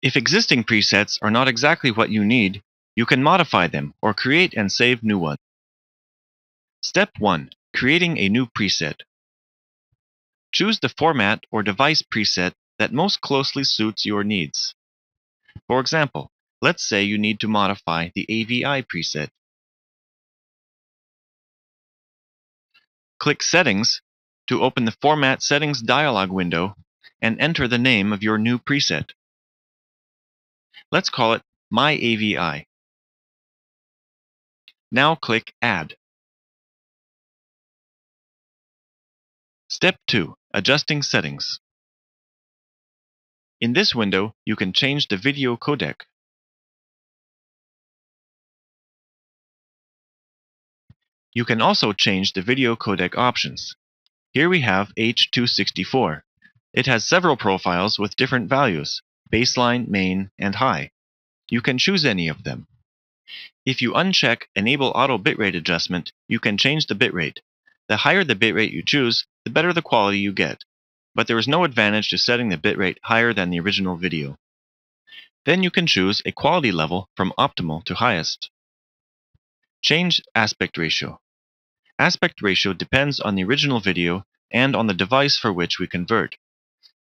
If existing presets are not exactly what you need, you can modify them or create and save new ones. Step 1. Creating a new preset. Choose the format or device preset that most closely suits your needs. For example, let's say you need to modify the AVI preset. Click Settings to open the Format Settings dialog window and enter the name of your new preset. Let's call it My AVI. Now click Add. Step 2. Adjusting Settings. In this window, you can change the video codec. You can also change the video codec options. Here we have H264. It has several profiles with different values, baseline, main, and high. You can choose any of them. If you uncheck Enable Auto Bitrate Adjustment, you can change the bitrate. The higher the bitrate you choose, the better the quality you get but there is no advantage to setting the bitrate higher than the original video. Then you can choose a quality level from optimal to highest. Change aspect ratio. Aspect ratio depends on the original video and on the device for which we convert.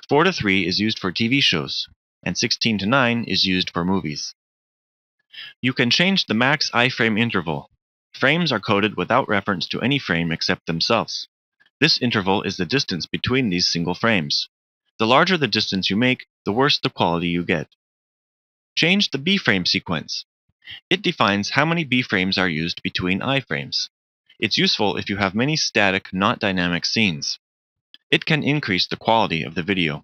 4 to 3 is used for TV shows, and 16 to 9 is used for movies. You can change the max I-frame interval. Frames are coded without reference to any frame except themselves. This interval is the distance between these single frames. The larger the distance you make, the worse the quality you get. Change the B-frame sequence. It defines how many B-frames are used between I-frames. It's useful if you have many static, not dynamic scenes. It can increase the quality of the video.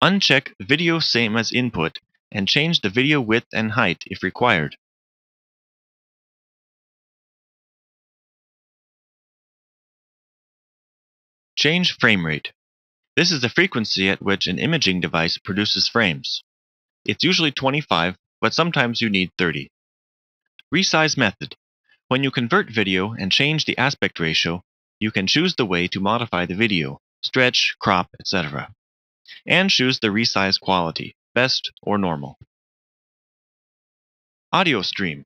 Uncheck Video Same as Input and change the video width and height if required. Change frame rate. This is the frequency at which an imaging device produces frames. It's usually 25, but sometimes you need 30. Resize method. When you convert video and change the aspect ratio, you can choose the way to modify the video, stretch, crop, etc. And choose the resize quality, best or normal. Audio stream.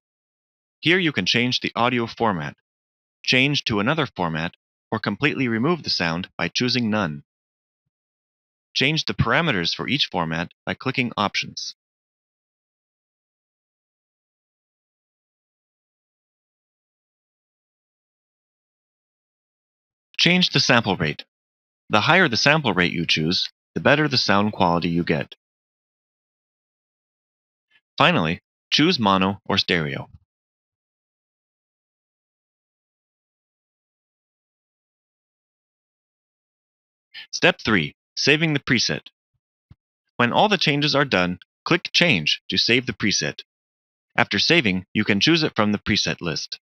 Here you can change the audio format, change to another format, or completely remove the sound by choosing None. Change the parameters for each format by clicking Options. Change the sample rate. The higher the sample rate you choose, the better the sound quality you get. Finally, choose mono or stereo. Step 3. Saving the preset. When all the changes are done, click Change to save the preset. After saving, you can choose it from the preset list.